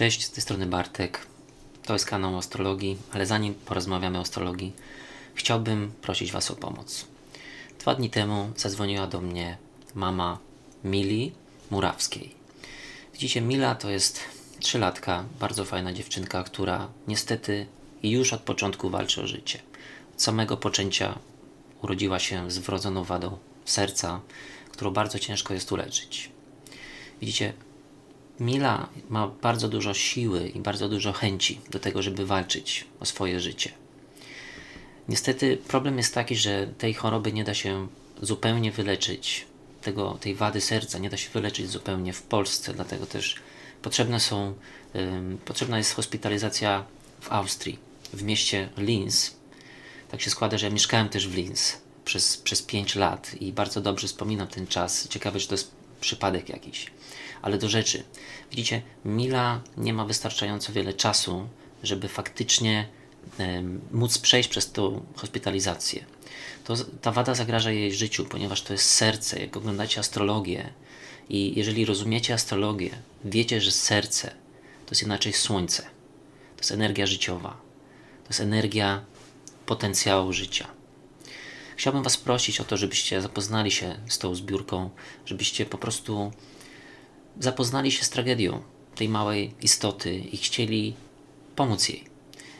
Cześć, z tej strony Bartek. To jest kanał astrologii, ale zanim porozmawiamy o astrologii, chciałbym prosić Was o pomoc. Dwa dni temu zadzwoniła do mnie mama Mili Murawskiej. Widzicie, Mila to jest trzylatka, bardzo fajna dziewczynka, która niestety już od początku walczy o życie. Od samego poczęcia urodziła się z wrodzoną wadą serca, którą bardzo ciężko jest uleczyć. Widzicie, Mila ma bardzo dużo siły i bardzo dużo chęci do tego, żeby walczyć o swoje życie. Niestety problem jest taki, że tej choroby nie da się zupełnie wyleczyć, tego, tej wady serca nie da się wyleczyć zupełnie w Polsce, dlatego też potrzebne są, potrzebna jest hospitalizacja w Austrii, w mieście Linz. Tak się składa, że ja mieszkałem też w Linz przez, przez 5 lat i bardzo dobrze wspominam ten czas. Ciekawe, czy to jest przypadek jakiś. Ale do rzeczy. Widzicie, Mila nie ma wystarczająco wiele czasu, żeby faktycznie móc przejść przez tą hospitalizację. To, ta wada zagraża jej życiu, ponieważ to jest serce. Jak oglądacie astrologię i jeżeli rozumiecie astrologię, wiecie, że serce to jest inaczej słońce. To jest energia życiowa. To jest energia potencjału życia. Chciałbym Was prosić o to, żebyście zapoznali się z tą zbiórką, żebyście po prostu zapoznali się z tragedią tej małej istoty i chcieli pomóc jej.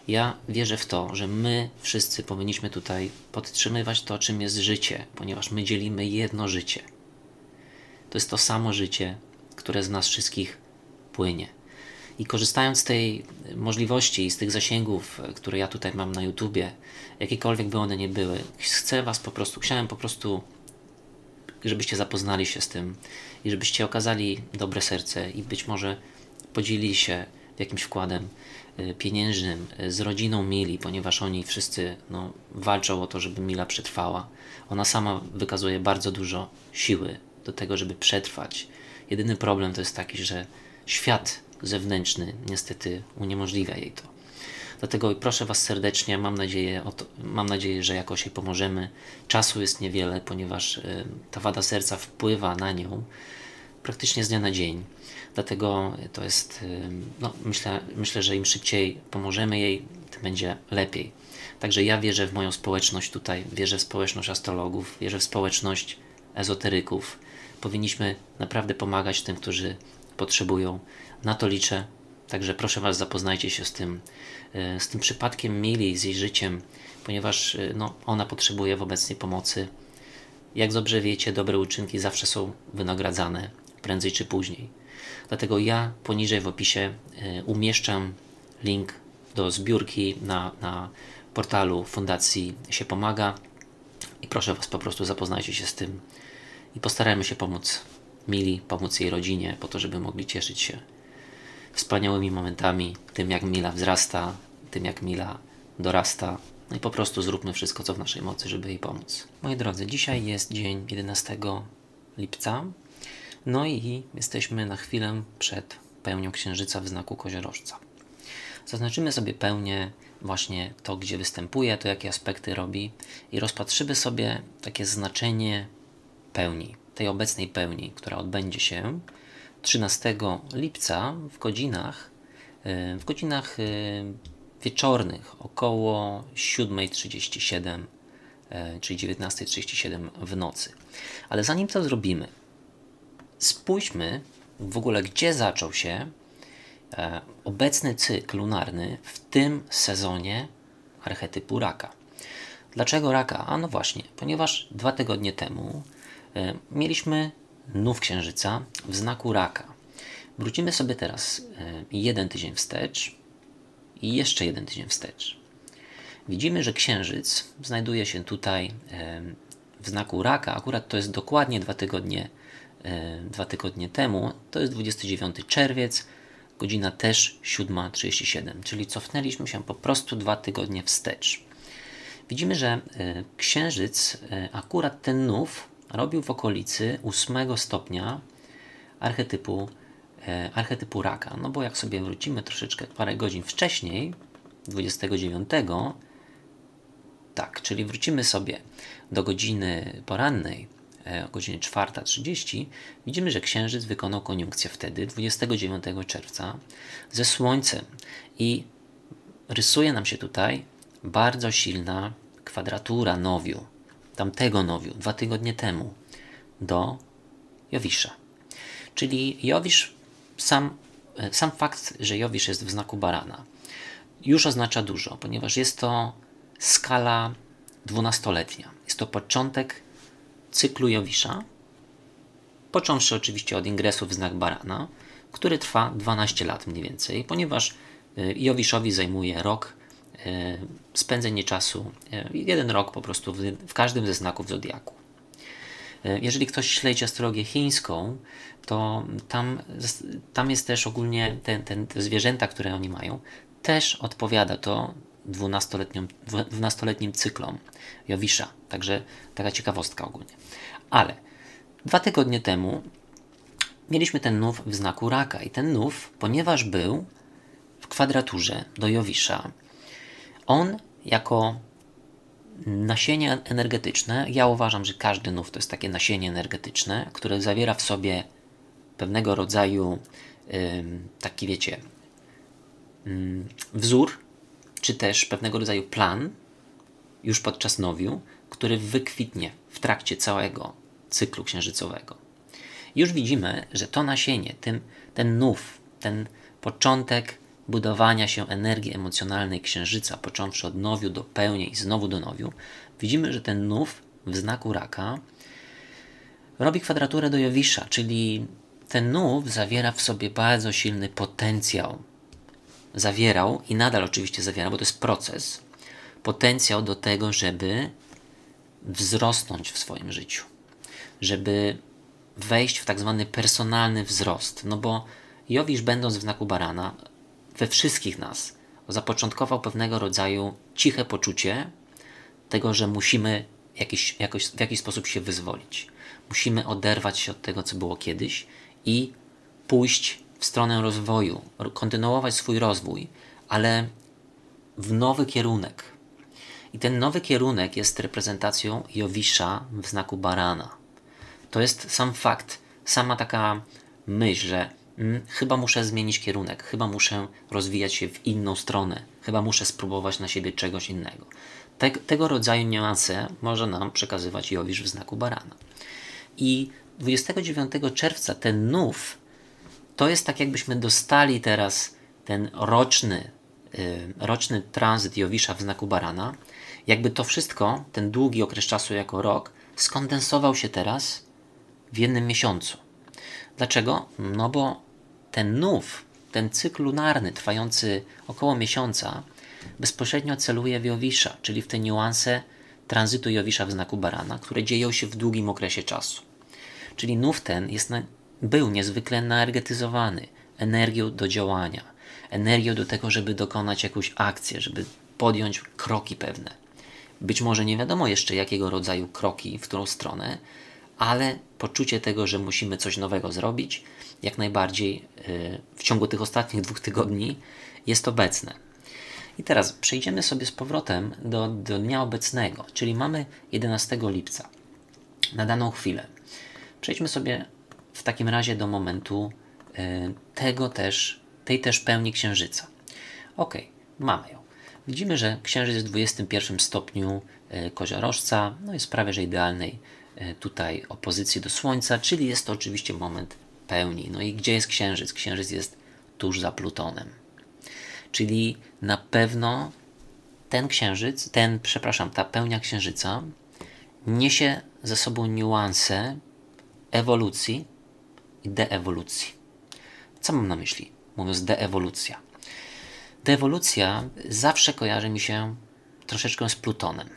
Ja wierzę w to, że my wszyscy powinniśmy tutaj podtrzymywać to, czym jest życie, ponieważ my dzielimy jedno życie. To jest to samo życie, które z nas wszystkich płynie. I korzystając z tej możliwości i z tych zasięgów, które ja tutaj mam na YouTubie, jakiekolwiek by one nie były, chcę Was po prostu, chciałem po prostu, żebyście zapoznali się z tym i żebyście okazali dobre serce i być może podzielili się jakimś wkładem y, pieniężnym y, z rodziną Mili, ponieważ oni wszyscy no, walczą o to, żeby Mila przetrwała. Ona sama wykazuje bardzo dużo siły do tego, żeby przetrwać. Jedyny problem to jest taki, że świat zewnętrzny niestety uniemożliwia jej to. Dlatego proszę Was serdecznie, mam nadzieję, to, mam nadzieję, że jakoś jej pomożemy. Czasu jest niewiele, ponieważ y, ta wada serca wpływa na nią praktycznie z dnia na dzień. Dlatego to jest, y, no, myślę, myślę, że im szybciej pomożemy jej, tym będzie lepiej. Także ja wierzę w moją społeczność tutaj, wierzę w społeczność astrologów, wierzę w społeczność ezoteryków. Powinniśmy naprawdę pomagać tym, którzy potrzebują. Na to liczę. Także proszę Was, zapoznajcie się z tym, z tym przypadkiem Mili, z jej życiem, ponieważ e, no, ona potrzebuje w obecnej pomocy. Jak dobrze wiecie, dobre uczynki zawsze są wynagradzane, prędzej czy później. Dlatego ja poniżej w opisie e, umieszczam link do zbiórki na, na portalu Fundacji się pomaga i proszę Was po prostu zapoznajcie się z tym i postarajmy się pomóc Mili, pomóc jej rodzinie, po to, żeby mogli cieszyć się wspaniałymi momentami, tym jak Mila wzrasta, tym jak Mila dorasta. No i po prostu zróbmy wszystko, co w naszej mocy, żeby jej pomóc. Moi drodzy, dzisiaj jest dzień 11 lipca. No i jesteśmy na chwilę przed pełnią księżyca w znaku koziorożca. Zaznaczymy sobie pełnię, właśnie to, gdzie występuje, to jakie aspekty robi i rozpatrzymy sobie takie znaczenie pełni, tej obecnej pełni, która odbędzie się 13 lipca w godzinach, e, w godzinach e, wieczornych około 7.37, e, czyli 19.37 w nocy. Ale zanim to zrobimy, spójrzmy w ogóle, gdzie zaczął się obecny cykl lunarny w tym sezonie archetypu raka. Dlaczego raka? A no właśnie, ponieważ dwa tygodnie temu mieliśmy nów księżyca w znaku raka. Wrócimy sobie teraz e, jeden tydzień wstecz i jeszcze jeden tydzień wstecz. Widzimy, że księżyc znajduje się tutaj e, w znaku raka. Akurat to jest dokładnie dwa tygodnie, e, dwa tygodnie temu. To jest 29 czerwiec, godzina też 7.37, czyli cofnęliśmy się po prostu dwa tygodnie wstecz. Widzimy, że księżyc, akurat ten nów, robił w okolicy 8 stopnia archetypu, e, archetypu raka. No bo jak sobie wrócimy troszeczkę parę godzin wcześniej, 29, tak, czyli wrócimy sobie do godziny porannej e, o godzinie 4.30, widzimy, że Księżyc wykonał koniunkcję wtedy, 29 czerwca, ze Słońcem i rysuje nam się tutaj bardzo silna kwadratura nowiu, tamtego nowiu, dwa tygodnie temu, do Jowisza. Czyli Jowisz, sam, e, sam fakt, że Jowisz jest w znaku barana, już oznacza dużo, ponieważ jest to skala dwunastoletnia. Jest to początek cyklu Jowisza, począwszy oczywiście od ingresu w znak barana, który trwa 12 lat mniej więcej, ponieważ e, Jowiszowi zajmuje rok spędzenie czasu, jeden rok po prostu w, każdym ze znaków zodiaku. Jeżeli ktoś śledzi astrologię chińską, to tam, tam jest też ogólnie ten, ten, te zwierzęta, które oni mają, też odpowiada to 12-letnim, 12 cyklom Jowisza. Także taka ciekawostka ogólnie. Ale dwa tygodnie temu mieliśmy ten nów w znaku raka i ten nów, ponieważ był w kwadraturze do Jowisza, on jako nasienie energetyczne, ja uważam, że każdy nów to jest takie nasienie energetyczne, które zawiera w sobie pewnego rodzaju taki, wiecie, wzór, czy też pewnego rodzaju plan już podczas nowiu, który wykwitnie w trakcie całego cyklu księżycowego. Już widzimy, że to nasienie, ten, ten nów, ten początek budowania się energii emocjonalnej księżyca, począwszy od nowiu do pełni i znowu do nowiu, widzimy, że ten nów w znaku raka robi kwadraturę do Jowisza, czyli ten nów zawiera w sobie bardzo silny potencjał. Zawierał i nadal oczywiście zawiera, bo to jest proces, potencjał do tego, żeby wzrosnąć w swoim życiu, żeby wejść w tak zwany personalny wzrost. No bo Jowisz, będąc w znaku barana, we wszystkich nas zapoczątkował pewnego rodzaju ciche poczucie tego, że musimy jakiś, jakoś, w jakiś sposób się wyzwolić. Musimy oderwać się od tego, co było kiedyś i pójść w stronę rozwoju, kontynuować swój rozwój, ale w nowy kierunek. I ten nowy kierunek jest reprezentacją Jowisza w znaku barana. To jest sam fakt, sama taka myśl, że chyba muszę zmienić kierunek, chyba muszę rozwijać się w inną stronę, chyba muszę spróbować na siebie czegoś innego. Te, tego rodzaju niuanse może nam przekazywać Jowisz w znaku barana. I 29 czerwca ten nów to jest tak, jakbyśmy dostali teraz ten roczny, yy, roczny tranzyt Jowisza w znaku barana. Jakby to wszystko, ten długi okres czasu jako rok, skondensował się teraz w jednym miesiącu. Dlaczego? No bo ten nów, ten cykl lunarny trwający około miesiąca, bezpośrednio celuje w Jowisza, czyli w te niuanse tranzytu Jowisza w znaku barana, które dzieją się w długim okresie czasu. Czyli nów ten jest na, był niezwykle energetyzowany energią do działania, energią do tego, żeby dokonać jakąś akcję, żeby podjąć kroki pewne. Być może nie wiadomo jeszcze jakiego rodzaju kroki, w którą stronę, ale poczucie tego, że musimy coś nowego zrobić, jak najbardziej yy, w ciągu tych ostatnich dwóch tygodni jest obecne. I teraz przejdziemy sobie z powrotem do, do dnia obecnego, czyli mamy 11 lipca na daną chwilę. Przejdźmy sobie w takim razie do momentu y, tego też, tej też pełni księżyca. Ok, mamy ją. Widzimy, że księżyc jest w 21 stopniu y, koziorożca, no jest prawie że idealnej y, tutaj opozycji do Słońca, czyli jest to oczywiście moment pełni. No i gdzie jest księżyc? Księżyc jest tuż za Plutonem. Czyli na pewno ten księżyc, ten, przepraszam, ta pełnia księżyca niesie ze sobą niuanse ewolucji i deewolucji. Co mam na myśli, mówiąc deewolucja? Deewolucja zawsze kojarzy mi się troszeczkę z Plutonem.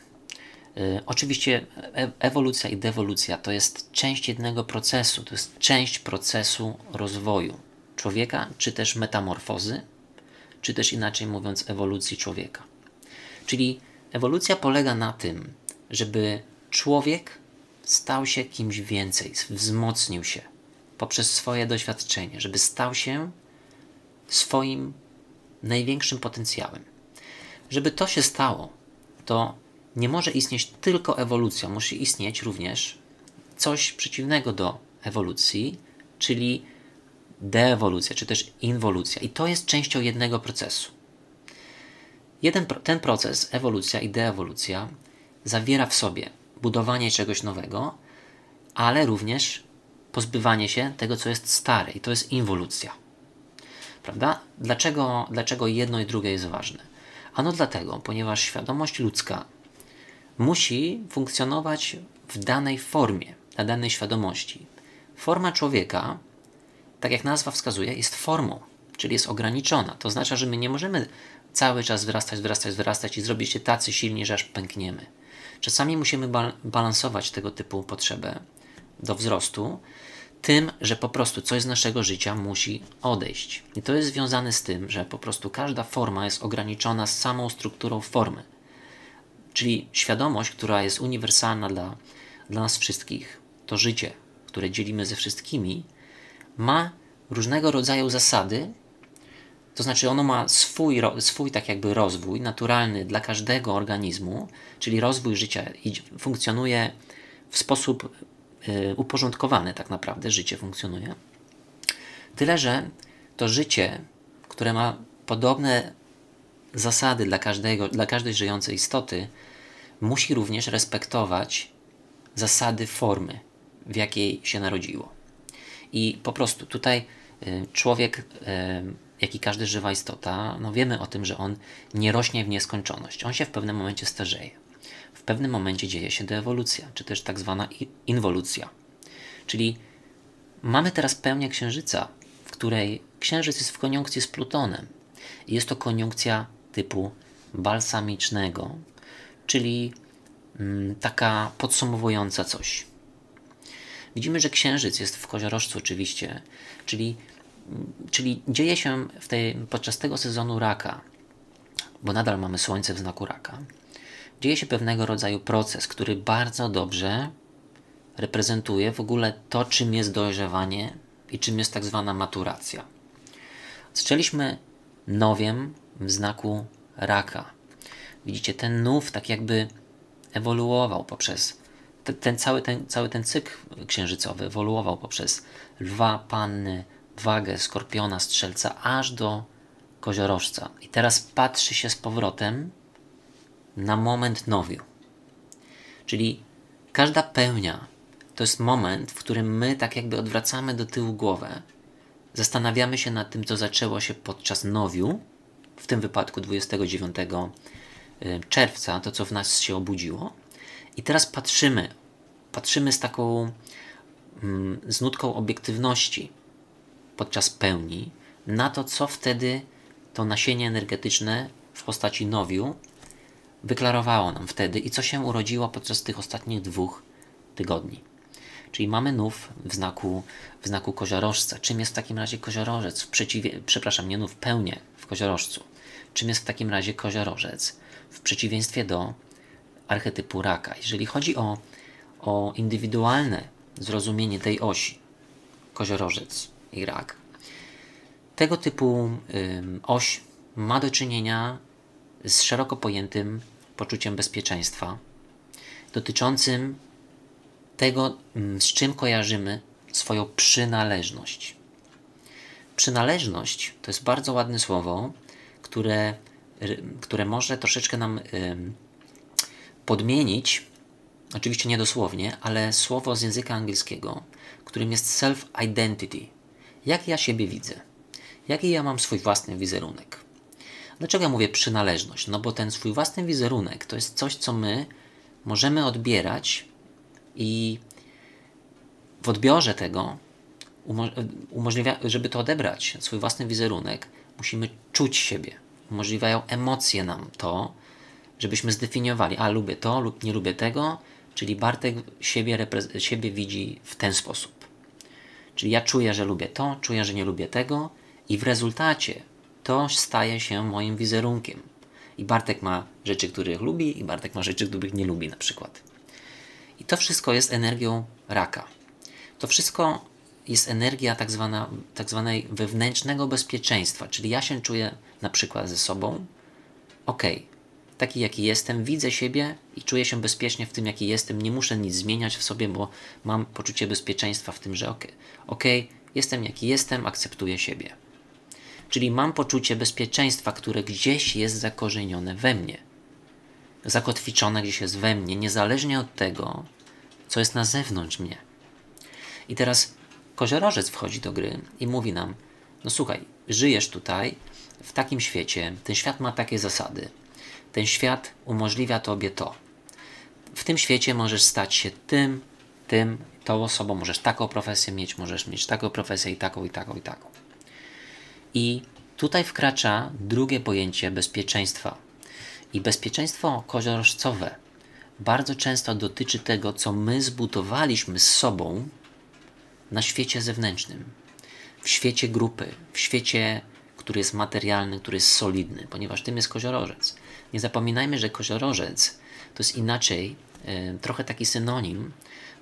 Yy, oczywiście e ewolucja i dewolucja to jest część jednego procesu, to jest część procesu rozwoju człowieka, czy też metamorfozy, czy też inaczej mówiąc, ewolucji człowieka. Czyli ewolucja polega na tym, żeby człowiek stał się kimś więcej, wzmocnił się poprzez swoje doświadczenie, żeby stał się swoim największym potencjałem. Żeby to się stało, to nie może istnieć tylko ewolucja, musi istnieć również coś przeciwnego do ewolucji, czyli deewolucja, czy też inwolucja. I to jest częścią jednego procesu. Jeden, ten proces, ewolucja i deewolucja, zawiera w sobie budowanie czegoś nowego, ale również pozbywanie się tego, co jest stare, i to jest inwolucja. Prawda? Dlaczego, dlaczego jedno i drugie jest ważne? Ano dlatego, ponieważ świadomość ludzka musi funkcjonować w danej formie, na danej świadomości. Forma człowieka, tak jak nazwa wskazuje, jest formą, czyli jest ograniczona. To oznacza, że my nie możemy cały czas wzrastać, wzrastać, wzrastać i zrobić się tacy silni, że aż pękniemy. Czasami musimy balansować tego typu potrzebę do wzrostu, tym, że po prostu coś z naszego życia musi odejść. I to jest związane z tym, że po prostu każda forma jest ograniczona samą strukturą formy. Czyli świadomość, która jest uniwersalna dla, dla nas wszystkich, to życie, które dzielimy ze wszystkimi, ma różnego rodzaju zasady, to znaczy ono ma swój, swój tak jakby rozwój naturalny dla każdego organizmu, czyli rozwój życia funkcjonuje w sposób y, uporządkowany tak naprawdę, życie funkcjonuje. Tyle, że to życie, które ma podobne zasady dla, każdego, dla każdej żyjącej istoty, musi również respektować zasady formy, w jakiej się narodziło. I po prostu tutaj y, człowiek, y, jak i każda żywa istota, no wiemy o tym, że on nie rośnie w nieskończoność. On się w pewnym momencie starzeje. W pewnym momencie dzieje się deewolucja, czy też tak zwana inwolucja. Czyli mamy teraz pełnię księżyca, w której księżyc jest w koniunkcji z Plutonem. Jest to koniunkcja typu balsamicznego, czyli mm, taka podsumowująca coś. Widzimy, że księżyc jest w koziorożcu oczywiście, czyli, czyli dzieje się w tej, podczas tego sezonu raka, bo nadal mamy słońce w znaku raka, dzieje się pewnego rodzaju proces, który bardzo dobrze reprezentuje w ogóle to, czym jest dojrzewanie i czym jest tak zwana maturacja. Zaczęliśmy nowiem w znaku raka. Widzicie, ten nów tak jakby ewoluował poprzez ten, ten, cały, ten, cały ten cykl księżycowy ewoluował poprzez lwa, panny, wagę, skorpiona, strzelca, aż do koziorożca. I teraz patrzy się z powrotem na moment nowiu. Czyli każda pełnia to jest moment, w którym my tak jakby odwracamy do tyłu głowę, zastanawiamy się nad tym, co zaczęło się podczas nowiu, w tym wypadku 29 y, czerwca, to co w nas się obudziło, i teraz patrzymy, patrzymy z taką, mm, z nutką obiektywności podczas pełni na to, co wtedy to nasienie energetyczne w postaci nowiu wyklarowało nam wtedy i co się urodziło podczas tych ostatnich dwóch tygodni. Czyli mamy nów w znaku, w znaku koziorożca. Czym jest w takim razie koziorożec? W przeciwie, przepraszam, nie nów, pełnię w koziorożcu. Czym jest w takim razie koziorożec? W przeciwieństwie do archetypu raka. Jeżeli chodzi o, o indywidualne zrozumienie tej osi, koziorożec i rak, tego typu ym, oś ma do czynienia z szeroko pojętym poczuciem bezpieczeństwa, dotyczącym tego, z czym kojarzymy swoją przynależność. Przynależność to jest bardzo ładne słowo, które, które może troszeczkę nam podmienić, oczywiście nie dosłownie, ale słowo z języka angielskiego, którym jest self-identity. Jak ja siebie widzę? Jaki ja mam swój własny wizerunek? Dlaczego ja mówię przynależność? No bo ten swój własny wizerunek to jest coś, co my możemy odbierać i w odbiorze tego, umożliwia, żeby to odebrać, swój własny wizerunek, musimy czuć siebie. Umożliwiają emocje nam to, żebyśmy zdefiniowali, a lubię to lub nie lubię tego, czyli Bartek siebie, siebie widzi w ten sposób. Czyli ja czuję, że lubię to, czuję, że nie lubię tego i w rezultacie to staje się moim wizerunkiem. I Bartek ma rzeczy, których lubi, i Bartek ma rzeczy, których nie lubi, na przykład. I to wszystko jest energią raka. To wszystko jest energia tak, zwana, tak zwanej wewnętrznego bezpieczeństwa, czyli ja się czuję na przykład ze sobą, ok, taki jaki jestem, widzę siebie i czuję się bezpiecznie w tym, jaki jestem. Nie muszę nic zmieniać w sobie, bo mam poczucie bezpieczeństwa w tym, że ok, okay jestem jaki jestem, akceptuję siebie. Czyli mam poczucie bezpieczeństwa, które gdzieś jest zakorzenione we mnie. Zakotwiczone gdzieś jest we mnie, niezależnie od tego, co jest na zewnątrz mnie. I teraz koziorożec wchodzi do gry i mówi nam: No słuchaj, żyjesz tutaj, w takim świecie, ten świat ma takie zasady. Ten świat umożliwia tobie to. W tym świecie możesz stać się tym, tym, tą osobą, możesz taką profesję mieć, możesz mieć taką profesję i taką, i taką, i taką. I tutaj wkracza drugie pojęcie bezpieczeństwa. I bezpieczeństwo koziorożcowe bardzo często dotyczy tego, co my zbudowaliśmy z sobą na świecie zewnętrznym, w świecie grupy, w świecie, który jest materialny, który jest solidny, ponieważ tym jest koziorożec. Nie zapominajmy, że koziorożec to jest inaczej, e, trochę taki synonim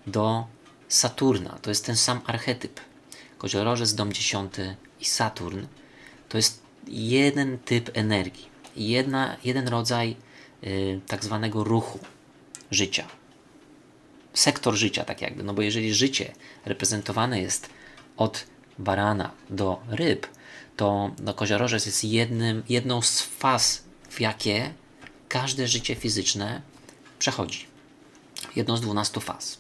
do Saturna. To jest ten sam archetyp. Koziorożec, dom dziesiąty i Saturn to jest jeden typ energii, jedna, jeden rodzaj y, tak zwanego ruchu życia. Sektor życia, tak jakby. No bo jeżeli życie reprezentowane jest od barana do ryb, to no, koziorożec jest jednym, jedną z faz, w jakie każde życie fizyczne przechodzi. Jedną z dwunastu faz.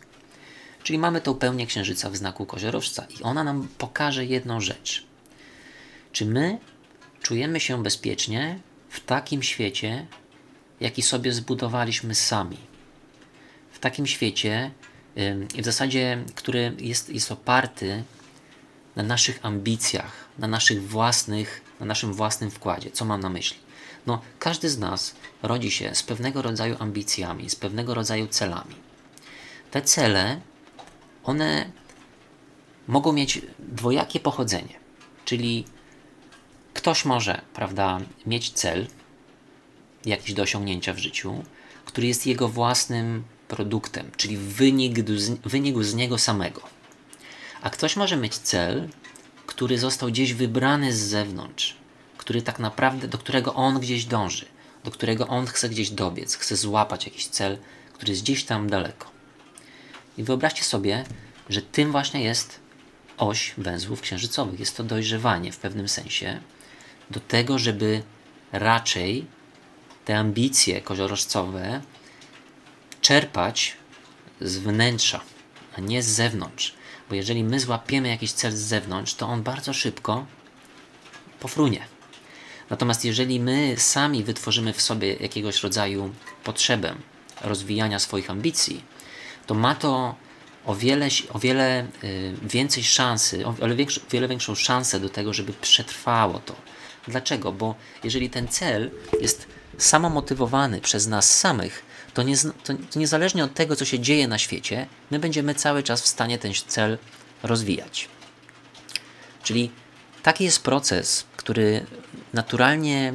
Czyli mamy tą pełnię księżyca w znaku koziorożca i ona nam pokaże jedną rzecz. Czy my czujemy się bezpiecznie w takim świecie, jaki sobie zbudowaliśmy sami? Takim świecie, w zasadzie, który jest, jest oparty na naszych ambicjach, na naszych własnych, na naszym własnym wkładzie. Co mam na myśli? No, każdy z nas rodzi się z pewnego rodzaju ambicjami, z pewnego rodzaju celami. Te cele, one mogą mieć dwojakie pochodzenie, czyli ktoś może, prawda, mieć cel jakiś do osiągnięcia w życiu, który jest jego własnym produktem, czyli wynik, wynik z niego samego. A ktoś może mieć cel, który został gdzieś wybrany z zewnątrz, który tak naprawdę, do którego on gdzieś dąży, do którego on chce gdzieś dobiec, chce złapać jakiś cel, który jest gdzieś tam daleko. I wyobraźcie sobie, że tym właśnie jest oś węzłów księżycowych. Jest to dojrzewanie w pewnym sensie do tego, żeby raczej te ambicje koziorożcowe czerpać z wnętrza, a nie z zewnątrz. Bo jeżeli my złapiemy jakiś cel z zewnątrz, to on bardzo szybko pofrunie. Natomiast jeżeli my sami wytworzymy w sobie jakiegoś rodzaju potrzebę rozwijania swoich ambicji, to ma to o wiele, o wiele y, więcej szansy, o wiele, większą, wiele większą szansę do tego, żeby przetrwało to. Dlaczego? Bo jeżeli ten cel jest samomotywowany przez nas samych, to, nie, to, to niezależnie od tego, co się dzieje na świecie, my będziemy cały czas w stanie ten cel rozwijać. Czyli taki jest proces, który naturalnie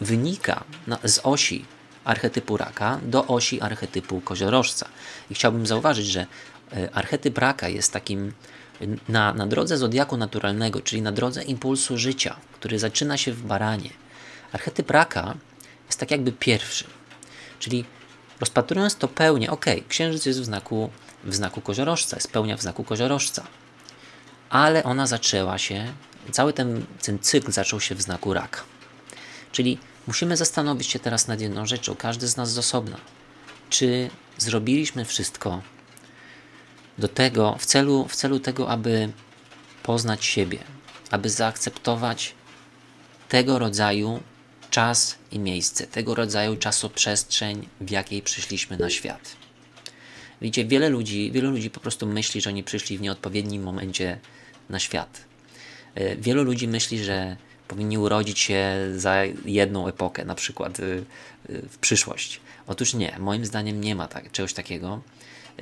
wynika na, z osi archetypu raka do osi archetypu koziorożca. I chciałbym zauważyć, że y, archetyp raka jest takim na, na drodze zodiaku naturalnego, czyli na drodze impulsu życia, który zaczyna się w baranie. Archetyp raka jest tak jakby pierwszy. Czyli rozpatrując to pełnię, ok, księżyc jest w znaku, w znaku koziorożca, jest pełnia w znaku koziorożca, ale ona zaczęła się, cały ten, ten cykl zaczął się w znaku raka. Czyli musimy zastanowić się teraz nad jedną rzeczą, każdy z nas z osobna. Czy zrobiliśmy wszystko do tego, w celu, w celu tego, aby poznać siebie, aby zaakceptować tego rodzaju czas i miejsce, tego rodzaju czasoprzestrzeń, w jakiej przyszliśmy na świat. Widzicie, wiele ludzi, wielu ludzi po prostu myśli, że oni przyszli w nieodpowiednim momencie na świat. E, wielu ludzi myśli, że powinni urodzić się za jedną epokę, na przykład e, e, w przyszłość. Otóż nie, moim zdaniem nie ma tak, czegoś takiego.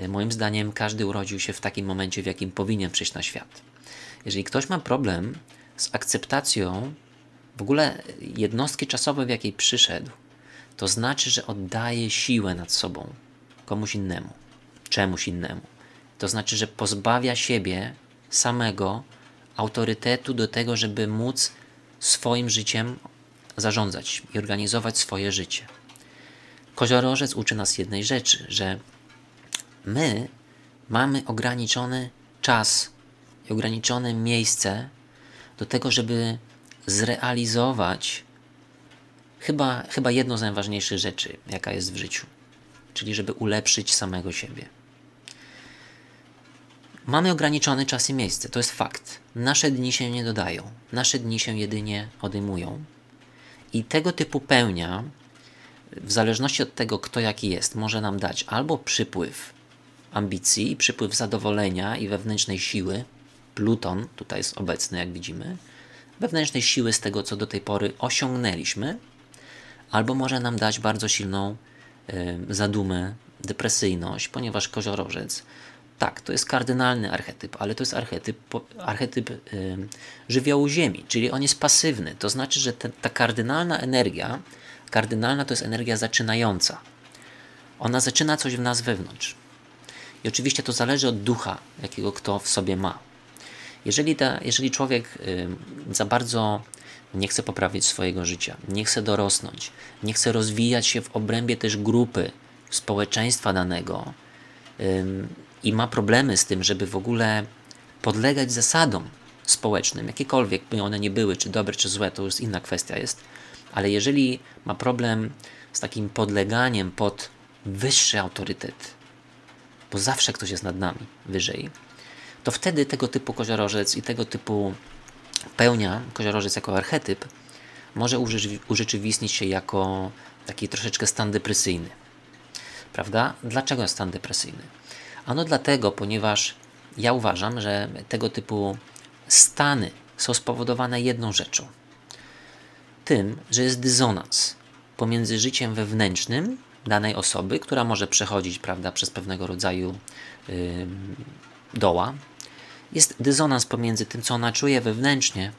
Moim zdaniem każdy urodził się w takim momencie, w jakim powinien przyjść na świat. Jeżeli ktoś ma problem z akceptacją w ogóle jednostki czasowe, w jakiej przyszedł, to znaczy, że oddaje siłę nad sobą komuś innemu, czemuś innemu. To znaczy, że pozbawia siebie samego autorytetu do tego, żeby móc swoim życiem zarządzać i organizować swoje życie. Koziorożec uczy nas jednej rzeczy, że my mamy ograniczony czas i ograniczone miejsce do tego, żeby zrealizować chyba, chyba jedną z najważniejszych rzeczy, jaka jest w życiu, czyli żeby ulepszyć samego siebie. Mamy ograniczony czas i miejsce, to jest fakt. Nasze dni się nie dodają, nasze dni się jedynie odejmują. I tego typu pełnia, w zależności od tego, kto jaki jest, może nam dać albo przypływ ambicji, przypływ zadowolenia i wewnętrznej siły. Pluton tutaj jest obecny, jak widzimy. Wewnętrznej siły z tego, co do tej pory osiągnęliśmy, albo może nam dać bardzo silną zadumę, depresyjność, ponieważ koziorożec tak, to jest kardynalny archetyp, ale to jest archetyp, archetyp żywiołu Ziemi, czyli on jest pasywny. To znaczy, że ta kardynalna energia, kardynalna to jest energia zaczynająca. Ona zaczyna coś w nas wewnątrz. I oczywiście to zależy od ducha, jakiego kto w sobie ma. Jeżeli, ta, jeżeli człowiek za bardzo nie chce poprawić swojego życia, nie chce dorosnąć, nie chce rozwijać się w obrębie też grupy, społeczeństwa danego, i ma problemy z tym, żeby w ogóle podlegać zasadom społecznym, jakiekolwiek by one nie były, czy dobre, czy złe, to już inna kwestia jest, ale jeżeli ma problem z takim podleganiem pod wyższy autorytet, bo zawsze ktoś jest nad nami wyżej, to wtedy tego typu koziorożec i tego typu pełnia, koziorożec jako archetyp, może urzeczywistnić się jako taki troszeczkę stan depresyjny. Prawda? Dlaczego jest stan depresyjny? Ano dlatego, ponieważ ja uważam, że tego typu stany są spowodowane jedną rzeczą. Tym, że jest dysonans pomiędzy życiem wewnętrznym danej osoby, która może przechodzić prawda, przez pewnego rodzaju yy, doła. Jest dysonans pomiędzy tym, co ona czuje wewnętrznie,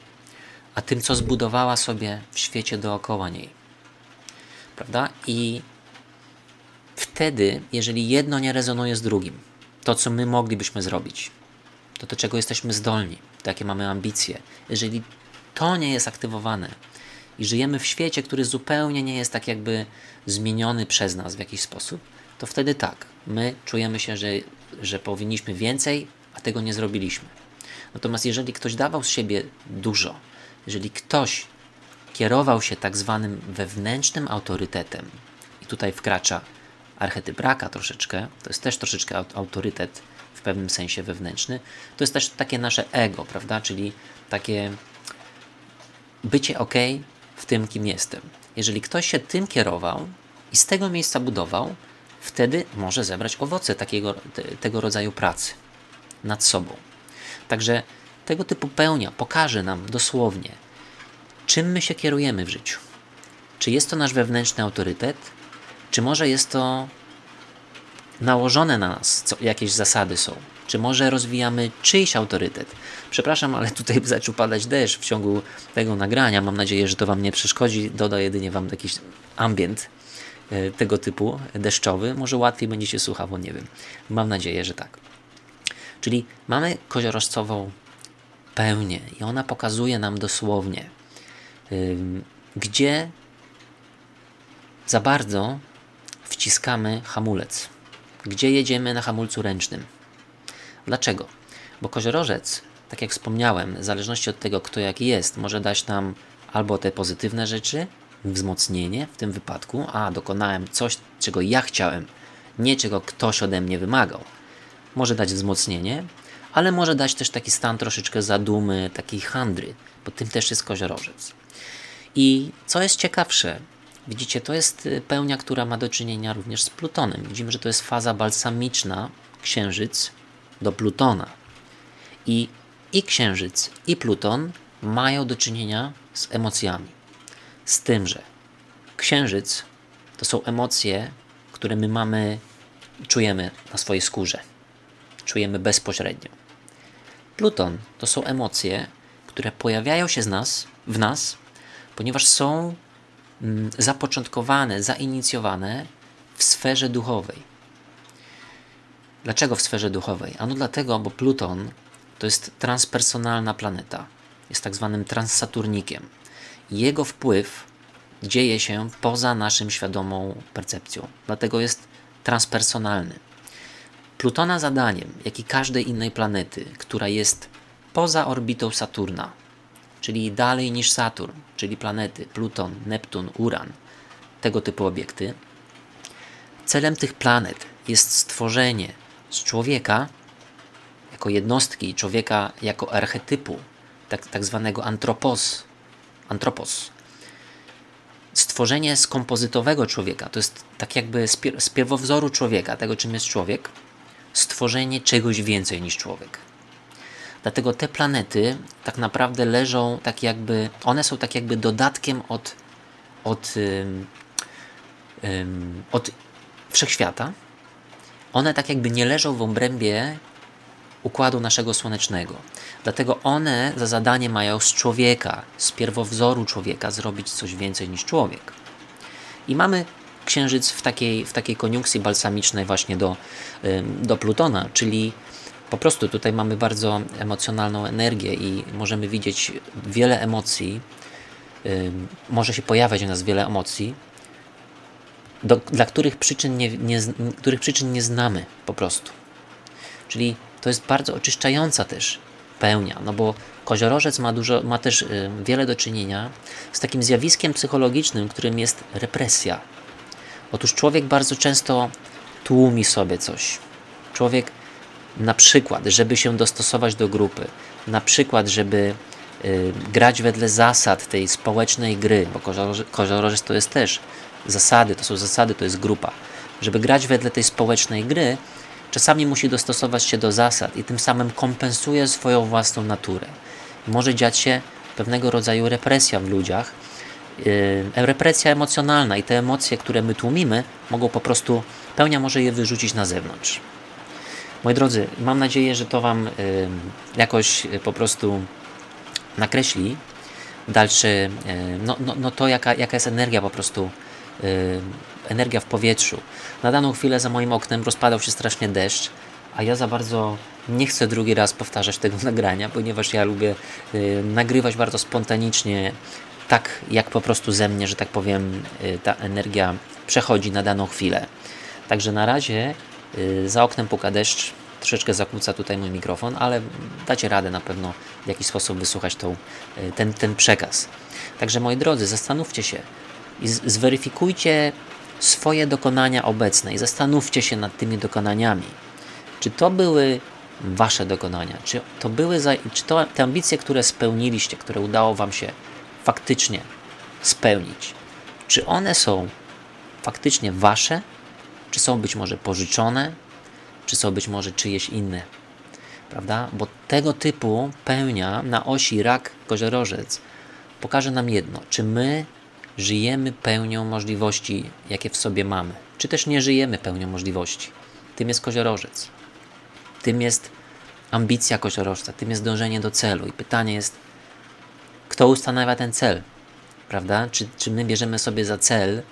a tym, co zbudowała sobie w świecie dookoła niej. Prawda? I wtedy, jeżeli jedno nie rezonuje z drugim, to, co my moglibyśmy zrobić, to do czego jesteśmy zdolni, jakie mamy ambicje. Jeżeli to nie jest aktywowane i żyjemy w świecie, który zupełnie nie jest tak jakby zmieniony przez nas w jakiś sposób, to wtedy tak, my czujemy się, że, że powinniśmy więcej, a tego nie zrobiliśmy. Natomiast jeżeli ktoś dawał z siebie dużo, jeżeli ktoś kierował się tak zwanym wewnętrznym autorytetem, i tutaj wkracza archetyp raka troszeczkę, to jest też troszeczkę autorytet w pewnym sensie wewnętrzny, to jest też takie nasze ego, prawda? Czyli takie bycie ok w tym, kim jestem. Jeżeli ktoś się tym kierował i z tego miejsca budował, wtedy może zebrać owoce takiego, te, tego rodzaju pracy nad sobą. Także tego typu pełnia pokaże nam dosłownie, czym my się kierujemy w życiu. Czy jest to nasz wewnętrzny autorytet, czy może jest to nałożone na nas, co, jakieś zasady są? Czy może rozwijamy czyjś autorytet? Przepraszam, ale tutaj zaczął padać deszcz w ciągu tego nagrania. Mam nadzieję, że to Wam nie przeszkodzi. Doda jedynie Wam jakiś ambient e, tego typu deszczowy. Może łatwiej będzie się słuchało, nie wiem. Mam nadzieję, że tak. Czyli mamy koziorożcową pełnię i ona pokazuje nam dosłownie, gdzie za bardzo wciskamy hamulec. Gdzie jedziemy na hamulcu ręcznym? Dlaczego? Bo koziorożec, tak jak wspomniałem, w zależności od tego, kto jaki jest, może dać nam albo te pozytywne rzeczy, wzmocnienie w tym wypadku, a dokonałem coś, czego ja chciałem, nie czego ktoś ode mnie wymagał. Może dać wzmocnienie, ale może dać też taki stan troszeczkę zadumy, takiej handry, bo tym też jest koziorożec. I co jest ciekawsze, Widzicie, to jest y, pełnia, która ma do czynienia również z Plutonem. Widzimy, że to jest faza balsamiczna Księżyc do Plutona. I i Księżyc, i Pluton mają do czynienia z emocjami. Z tym, że Księżyc to są emocje, które my mamy, czujemy na swojej skórze. Czujemy bezpośrednio. Pluton to są emocje, które pojawiają się z nas, w nas, ponieważ są Mm, zapoczątkowane, zainicjowane w sferze duchowej. Dlaczego w sferze duchowej? Ano dlatego, bo Pluton to jest transpersonalna planeta. Jest tak zwanym transsaturnikiem. Jego wpływ dzieje się poza naszym świadomą percepcją. Dlatego jest transpersonalny. Plutona zadaniem, jak i każdej innej planety, która jest poza orbitą Saturna, czyli dalej niż Saturn, czyli planety Pluton, Neptun, Uran, tego typu obiekty, celem tych planet jest stworzenie z człowieka jako jednostki, człowieka jako archetypu, tak, tak zwanego antropos, antropos. Stworzenie skompozytowego człowieka, to jest tak jakby z pierwowzoru człowieka, tego czym jest człowiek, stworzenie czegoś więcej niż człowiek. Dlatego te planety tak naprawdę leżą tak jakby, one są tak jakby dodatkiem od, od, um, um, od wszechświata. One tak jakby nie leżą w obrębie układu naszego słonecznego. Dlatego one za zadanie mają z człowieka, z pierwowzoru człowieka zrobić coś więcej niż człowiek. I mamy księżyc w takiej, w takiej koniunkcji balsamicznej właśnie do, do Plutona, czyli po prostu tutaj mamy bardzo emocjonalną energię i możemy widzieć wiele emocji, może się pojawiać u nas wiele emocji, do, dla których przyczyn nie, nie, których przyczyn nie znamy po prostu. Czyli to jest bardzo oczyszczająca też pełnia, no bo koziorożec ma, dużo, ma też wiele do czynienia z takim zjawiskiem psychologicznym, którym jest represja. Otóż człowiek bardzo często tłumi sobie coś. Człowiek na przykład, żeby się dostosować do grupy, na przykład, żeby y, grać wedle zasad tej społecznej gry, bo koziorożec to jest też zasady, to są zasady, to jest grupa. Żeby grać wedle tej społecznej gry, czasami musi dostosować się do zasad i tym samym kompensuje swoją własną naturę. Może dziać się pewnego rodzaju represja w ludziach, represja emocjonalna i te emocje, które my tłumimy, mogą po prostu, pełnia może je wyrzucić na zewnątrz. Moi drodzy, mam nadzieję, że to Wam yy, jakoś po prostu nakreśli dalszy, no, no, no to jaka, jaka jest energia po prostu Y, energia w powietrzu. Na daną chwilę za moim oknem rozpadał się strasznie deszcz, a ja za bardzo nie chcę drugi raz powtarzać tego nagrania, ponieważ ja lubię y, nagrywać bardzo spontanicznie, tak jak po prostu ze mnie, że tak powiem, y, ta energia przechodzi na daną chwilę. Także na razie za oknem puka deszcz, troszeczkę zakłóca tutaj mój mikrofon, ale dacie radę na pewno w jakiś sposób wysłuchać tą, ten, ten przekaz. Także moi drodzy, zastanówcie się, i zweryfikujcie swoje dokonania obecne i zastanówcie się nad tymi dokonaniami. Czy to były wasze dokonania? Czy to były czy to te ambicje, które spełniliście, które udało wam się faktycznie spełnić? Czy one są faktycznie wasze? Czy są być może pożyczone? Czy są być może czyjeś inne? Prawda? Bo tego typu pełnia na osi rak koziorożec pokaże nam jedno. Czy my żyjemy pełnią możliwości, jakie w sobie mamy, czy też nie żyjemy pełnią możliwości. Tym jest koziorożec. Tym jest ambicja koziorożca, tym jest dążenie do celu. I pytanie jest, kto ustanawia ten cel? Prawda? Czy, czy my bierzemy sobie za cel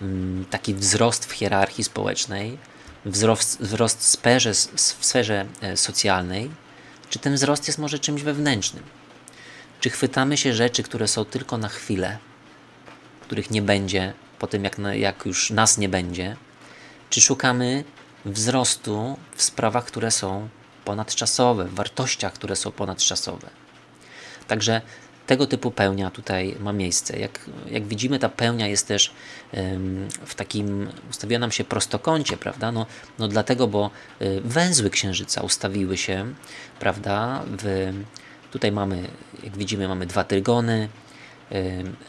um, taki wzrost w hierarchii społecznej, wzrost, wzrost w sferze, w sferze e, socjalnej, czy ten wzrost jest może czymś wewnętrznym? Czy chwytamy się rzeczy, które są tylko na chwilę, których nie będzie po tym, jak, jak już nas nie będzie? Czy szukamy wzrostu w sprawach, które są ponadczasowe, w wartościach, które są ponadczasowe? Także tego typu pełnia tutaj ma miejsce. Jak, jak widzimy, ta pełnia jest też w takim, ustawiła nam się prostokącie, prawda? No, no dlatego, bo y, węzły księżyca ustawiły się, prawda? W, tutaj mamy, jak widzimy, mamy dwa trygony,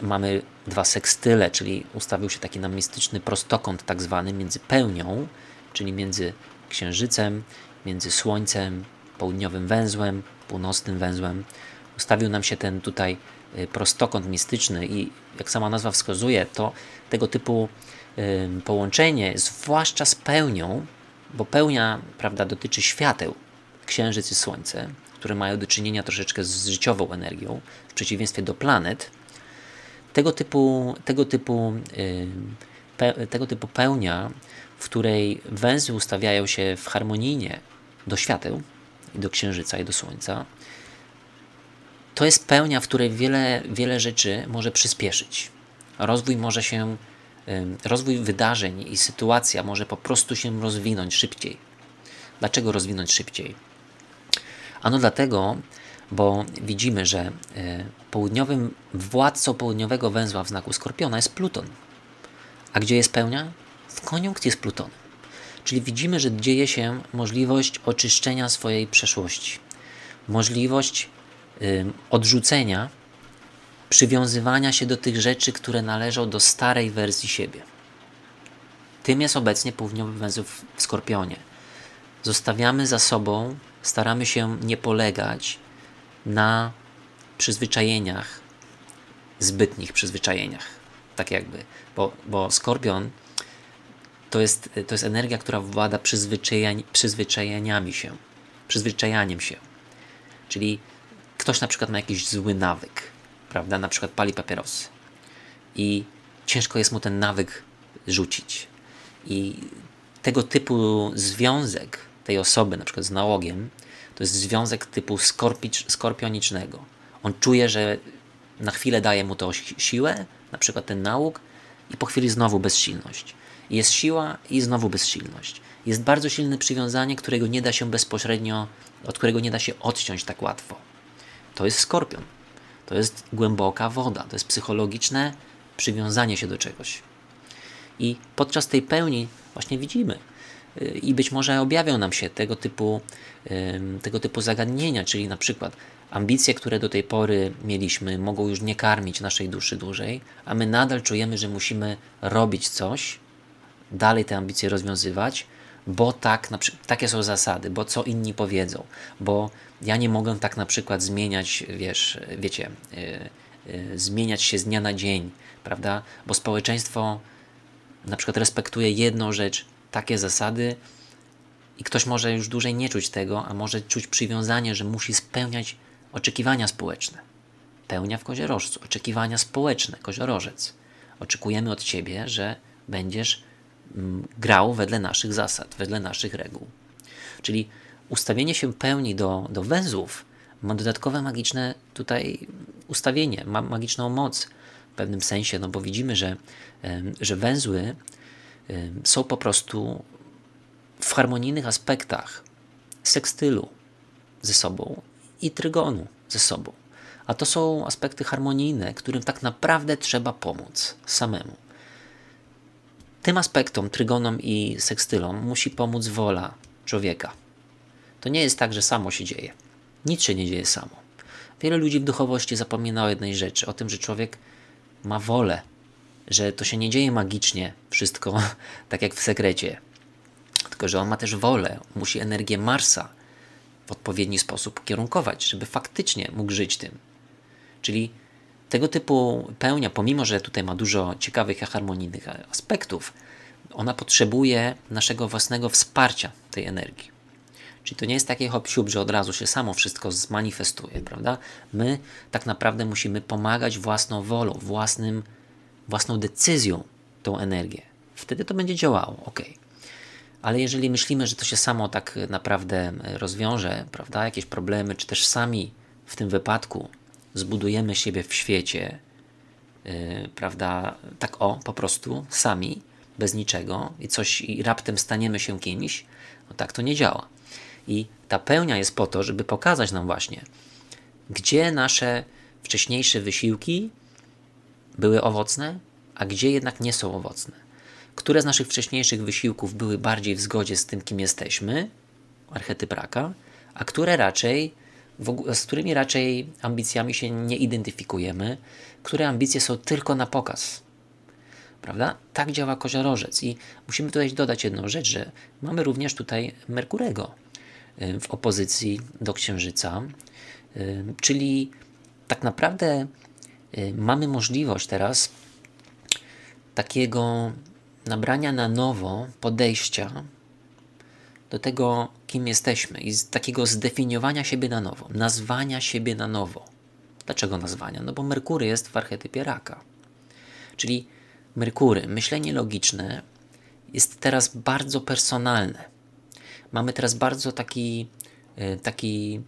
mamy dwa sekstyle, czyli ustawił się taki nam mistyczny prostokąt tak zwany między pełnią, czyli między księżycem, między słońcem, południowym węzłem, północnym węzłem. Ustawił nam się ten tutaj y, prostokąt mistyczny i jak sama nazwa wskazuje, to tego typu połączenie, zwłaszcza z pełnią, bo pełnia prawda, dotyczy świateł, księżyc i słońce, które mają do czynienia troszeczkę z życiową energią, w przeciwieństwie do planet, tego typu, tego typu, pe, tego typu pełnia, w której węzły ustawiają się w harmonijnie do świateł, i do księżyca, i do słońca, to jest pełnia, w której wiele, wiele rzeczy może przyspieszyć. rozwój może się, rozwój wydarzeń i sytuacja może po prostu się rozwinąć szybciej. Dlaczego rozwinąć szybciej? Ano dlatego, bo widzimy, że e, południowym władcą południowego węzła w znaku Skorpiona jest Pluton. A gdzie jest pełnia? W koniunkcji z Plutonem. Czyli widzimy, że dzieje się możliwość oczyszczenia swojej przeszłości, możliwość y, odrzucenia, przywiązywania się do tych rzeczy, które należą do starej wersji siebie. Tym jest obecnie południowy węzeł w Skorpionie. Zostawiamy za sobą, staramy się nie polegać na przyzwyczajeniach, zbytnich przyzwyczajeniach. Tak jakby, bo, bo Skorpion to jest, to jest energia, która włada przyzwyczajeniami się, przyzwyczajaniem się. Czyli ktoś na przykład ma jakiś zły nawyk, prawda? Na przykład pali papierosy i ciężko jest mu ten nawyk rzucić. I tego typu związek tej osoby, na przykład z nałogiem, to jest związek typu skorpicz, skorpionicznego. On czuje, że na chwilę daje mu to siłę, na przykład ten nałóg, i po chwili znowu bezsilność. Jest siła i znowu bezsilność. Jest bardzo silne przywiązanie, którego nie da się bezpośrednio, od którego nie da się odciąć tak łatwo. To jest skorpion. To jest głęboka woda. To jest psychologiczne przywiązanie się do czegoś. I podczas tej pełni właśnie widzimy, y, i być może objawią nam się tego typu, tego typu zagadnienia, czyli na przykład ambicje, które do tej pory mieliśmy, mogą już nie karmić naszej duszy dłużej, a my nadal czujemy, że musimy robić coś, dalej te ambicje rozwiązywać, bo tak, na takie są zasady, bo co inni powiedzą, bo ja nie mogę tak na przykład zmieniać, wiesz, wiecie, yy, yy, zmieniać się z dnia na dzień, prawda? Bo społeczeństwo na przykład respektuje jedną rzecz, takie zasady i ktoś może już dłużej nie czuć tego, a może czuć przywiązanie, że musi spełniać oczekiwania społeczne. Pełnia w koziorożcu, oczekiwania społeczne, koziorożec. Oczekujemy od Ciebie, że będziesz grał wedle naszych zasad, wedle naszych reguł. Czyli ustawienie się pełni do, do węzłów ma dodatkowe magiczne tutaj ustawienie, ma magiczną moc w pewnym sensie, no bo widzimy, że, że węzły są po prostu w harmonijnych aspektach sekstylu ze sobą i trygonu ze sobą. A to są aspekty harmonijne, którym tak naprawdę trzeba pomóc samemu. Tym aspektom, trygonom i sekstylom musi pomóc wola człowieka. To nie jest tak, że samo się dzieje. Nic się nie dzieje samo. Wiele ludzi w duchowości zapomina o jednej rzeczy, o tym, że człowiek ma wolę, że to się nie dzieje magicznie, wszystko tak jak w sekrecie, tylko że on ma też wolę, musi energię Marsa w odpowiedni sposób kierunkować, żeby faktycznie mógł żyć tym. Czyli tego typu pełnia, pomimo że tutaj ma dużo ciekawych i harmonijnych aspektów, ona potrzebuje naszego własnego wsparcia tej energii. Czyli to nie jest takie hop że od razu się samo wszystko zmanifestuje, prawda? My tak naprawdę musimy pomagać własną wolą, własnym, własną decyzją tą energię. Wtedy to będzie działało, ok. Ale jeżeli myślimy, że to się samo tak naprawdę rozwiąże, prawda, jakieś problemy, czy też sami w tym wypadku zbudujemy siebie w świecie, yy, prawda, tak o, po prostu, sami, bez niczego i coś i raptem staniemy się kimś, no tak to nie działa. I ta pełnia jest po to, żeby pokazać nam właśnie, gdzie nasze wcześniejsze wysiłki były owocne, a gdzie jednak nie są owocne. Które z naszych wcześniejszych wysiłków były bardziej w zgodzie z tym, kim jesteśmy, archetyp raka, a które raczej z którymi raczej ambicjami się nie identyfikujemy, które ambicje są tylko na pokaz. Prawda? Tak działa koziorożec. I musimy tutaj dodać jedną rzecz, że mamy również tutaj Merkurego w opozycji do Księżyca, czyli tak naprawdę mamy możliwość teraz takiego nabrania na nowo podejścia do tego, kim jesteśmy i z takiego zdefiniowania siebie na nowo, nazwania siebie na nowo. Dlaczego nazwania? No bo Merkury jest w archetypie raka. Czyli Merkury, myślenie logiczne jest teraz bardzo personalne. Mamy teraz bardzo taki, e, taki,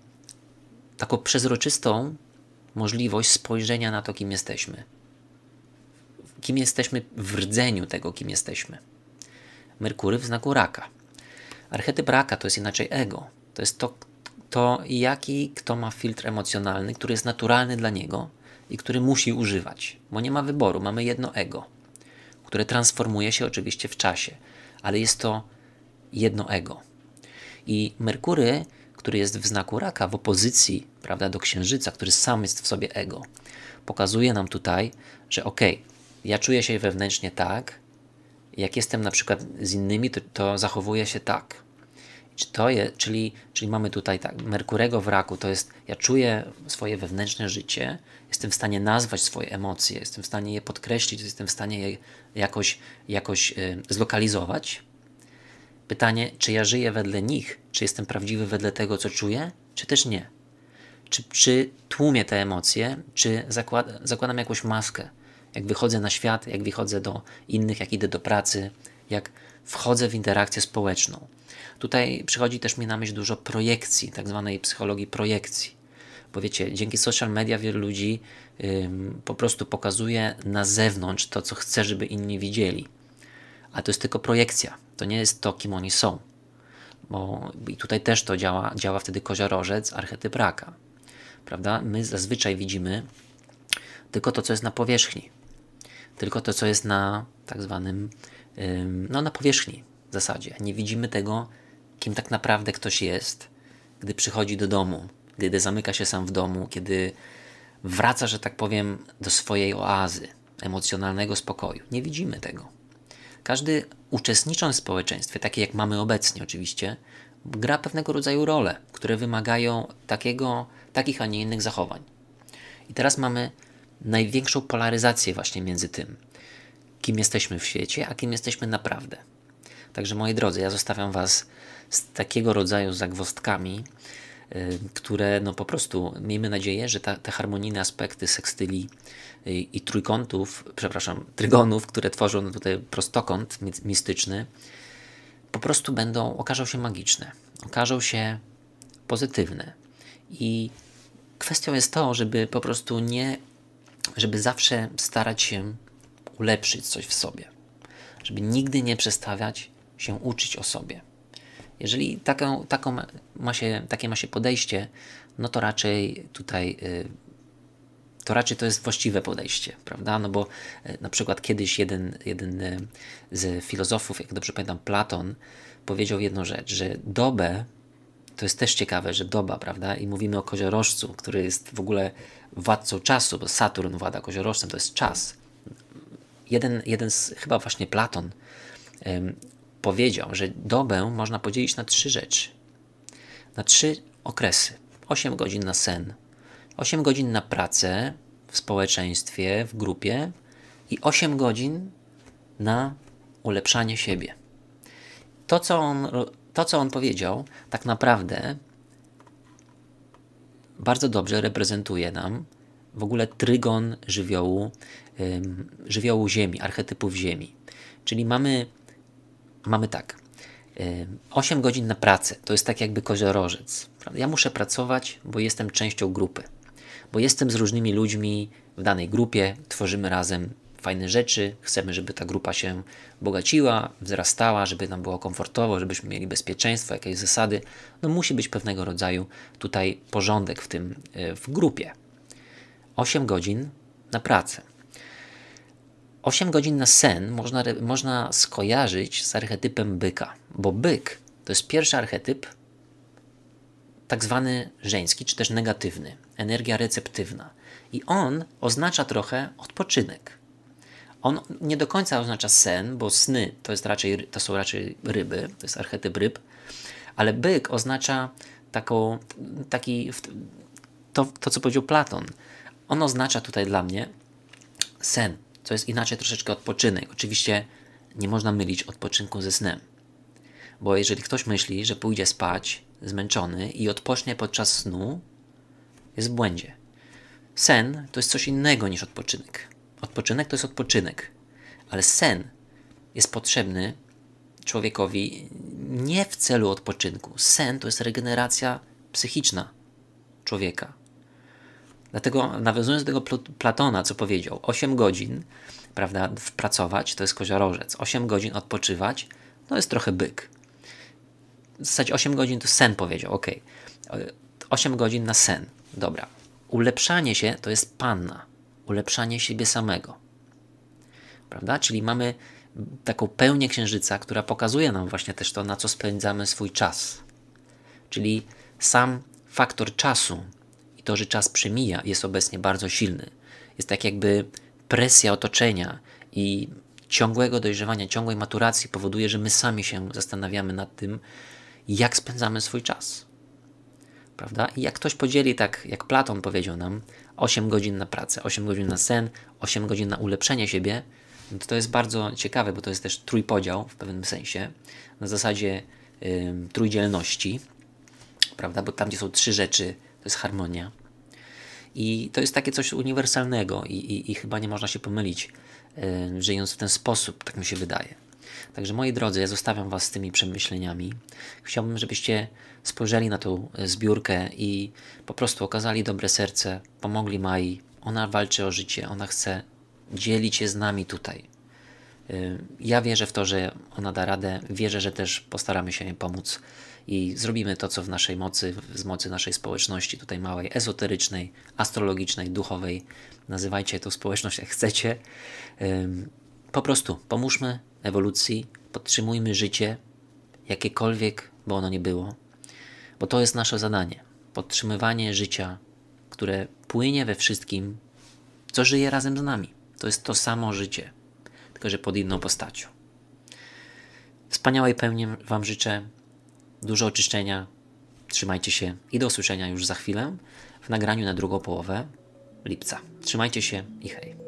taką przezroczystą możliwość spojrzenia na to, kim jesteśmy. kim jesteśmy w rdzeniu tego, kim jesteśmy. Merkury w znaku raka. Archetyp raka to jest inaczej ego. To jest to, to jaki kto ma filtr emocjonalny, który jest naturalny dla niego i który musi używać, bo nie ma wyboru. Mamy jedno ego, które transformuje się oczywiście w czasie, ale jest to jedno ego. I Merkury, który jest w znaku raka, w opozycji prawda, do księżyca, który sam jest w sobie ego, pokazuje nam tutaj, że okej, okay, ja czuję się wewnętrznie tak, jak jestem na przykład z innymi, to, to zachowuję się tak. Czy to jest, czyli, czyli mamy tutaj tak, Merkurego w raku, to jest, ja czuję swoje wewnętrzne życie, jestem w stanie nazwać swoje emocje, jestem w stanie je podkreślić, jestem w stanie je jakoś, jakoś y, zlokalizować. Pytanie, czy ja żyję wedle nich, czy jestem prawdziwy wedle tego, co czuję, czy też nie. Czy, czy tłumię te emocje, czy zakład, zakładam jakąś maskę, jak wychodzę na świat, jak wychodzę do innych, jak idę do pracy, jak wchodzę w interakcję społeczną. Tutaj przychodzi też mi na myśl dużo projekcji, tak zwanej psychologii projekcji. Bo wiecie, dzięki social media wielu ludzi ym, po prostu pokazuje na zewnątrz to, co chce, żeby inni widzieli. A to jest tylko projekcja. To nie jest to, kim oni są. Bo i tutaj też to działa, działa wtedy koziorożec, archetyp raka. Prawda? My zazwyczaj widzimy tylko to, co jest na powierzchni. Tylko to, co jest na tak zwanym, ym, no na powierzchni w zasadzie. Nie widzimy tego, kim tak naprawdę ktoś jest, gdy przychodzi do domu, gdy zamyka się sam w domu, kiedy wraca, że tak powiem, do swojej oazy, emocjonalnego spokoju. Nie widzimy tego. Każdy uczestnicząc w społeczeństwie, takie jak mamy obecnie oczywiście, gra pewnego rodzaju role, które wymagają takiego, takich, a nie innych zachowań. I teraz mamy największą polaryzację właśnie między tym, kim jesteśmy w świecie, a kim jesteśmy naprawdę. Także moi drodzy, ja zostawiam Was z takiego rodzaju zagwozdkami, y, które no po prostu miejmy nadzieję, że ta, te harmonijne aspekty sekstyli i, y, i trójkątów, przepraszam, trygonów, które tworzą tutaj prostokąt mistyczny, po prostu będą, okażą się magiczne, okażą się pozytywne. I kwestią jest to, żeby po prostu nie, żeby zawsze starać się ulepszyć coś w sobie, żeby nigdy nie przestawiać się uczyć o sobie. Jeżeli taką, taką ma się, takie ma się podejście, no to raczej tutaj y, to raczej to jest właściwe podejście, prawda? No bo y, na przykład kiedyś jeden, jeden y, z filozofów, jak dobrze pamiętam, Platon, powiedział jedną rzecz, że dobę, to jest też ciekawe, że doba, prawda? I mówimy o koziorożcu, który jest w ogóle władcą czasu, bo Saturn włada koziorożcem, to jest czas. Jeden, jeden z, chyba właśnie Platon, powiedział, że dobę można podzielić na trzy rzeczy. Na trzy okresy. 8 godzin na sen, 8 godzin na pracę w społeczeństwie, w grupie i 8 godzin na ulepszanie siebie. To, co on, to, co on powiedział, tak naprawdę bardzo dobrze reprezentuje nam w ogóle trygon żywiołu, żywiołu Ziemi, archetypów Ziemi. Czyli mamy mamy tak. 8 godzin na pracę to jest tak jakby koziorożec. Ja muszę pracować, bo jestem częścią grupy, bo jestem z różnymi ludźmi w danej grupie, tworzymy razem fajne rzeczy, chcemy, żeby ta grupa się bogaciła, wzrastała, żeby nam było komfortowo, żebyśmy mieli bezpieczeństwo, jakieś zasady. No musi być pewnego rodzaju tutaj porządek w tym e, w grupie. 8 godzin na pracę. 8 godzin na sen można, można skojarzyć z archetypem byka, bo byk to jest pierwszy archetyp, tak zwany żeński, czy też negatywny, energia receptywna. I on oznacza trochę odpoczynek. On nie do końca oznacza sen, bo sny to, jest raczej, to są raczej ryby, to jest archetyp ryb, ale byk oznacza taką, taki, to, to co powiedział Platon. On oznacza tutaj dla mnie sen, co jest inaczej troszeczkę odpoczynek. Oczywiście nie można mylić odpoczynku ze snem. Bo jeżeli ktoś myśli, że pójdzie spać zmęczony i odpocznie podczas snu, jest w błędzie. Sen to jest coś innego niż odpoczynek. Odpoczynek to jest odpoczynek, ale sen jest potrzebny człowiekowi nie w celu odpoczynku. Sen to jest regeneracja psychiczna człowieka. Dlatego nawiązując do tego Platona, co powiedział, 8 godzin prawda, wpracować, to jest koziorożec. 8 godzin odpoczywać, to jest trochę byk. W zasadzie 8 godzin to sen powiedział, ok. 8 godzin na sen, dobra. Ulepszanie się to jest panna, ulepszanie siebie samego. Prawda? Czyli mamy taką pełnię księżyca, która pokazuje nam właśnie też to, na co spędzamy swój czas. Czyli sam faktor czasu to, że czas przemija, jest obecnie bardzo silny. Jest tak jakby presja otoczenia i ciągłego dojrzewania, ciągłej maturacji powoduje, że my sami się zastanawiamy nad tym, jak spędzamy swój czas. Prawda? I jak ktoś podzieli tak, jak Platon powiedział nam, 8 godzin na pracę, 8 godzin na sen, 8 godzin na ulepszenie siebie, no to, to jest bardzo ciekawe, bo to jest też trójpodział w pewnym sensie, na zasadzie trójdzielności, prawda? Bo tam, gdzie są trzy rzeczy, to jest harmonia. I to jest takie coś uniwersalnego i, i, i chyba nie można się pomylić, y, żyjąc w ten sposób, tak mi się wydaje. Także moi drodzy, ja zostawiam Was z tymi przemyśleniami. Chciałbym, żebyście spojrzeli na tą zbiórkę i po prostu okazali dobre serce, pomogli Mai. Ona walczy o życie, ona chce dzielić się z nami tutaj. Y, ja wierzę w to, że ona da radę, wierzę, że też postaramy się pomóc i zrobimy to, co w naszej mocy, z mocy naszej społeczności, tutaj małej, ezoterycznej, astrologicznej, duchowej. Nazywajcie tą społeczność jak chcecie. Po prostu pomóżmy ewolucji, podtrzymujmy życie, jakiekolwiek, bo ono nie było, bo to jest nasze zadanie. Podtrzymywanie życia, które płynie we wszystkim, co żyje razem z nami. To jest to samo życie, tylko że pod inną postacią. Wspaniałej pełni Wam życzę, dużo oczyszczenia, trzymajcie się i do usłyszenia już za chwilę w nagraniu na drugą połowę lipca. Trzymajcie się i hej.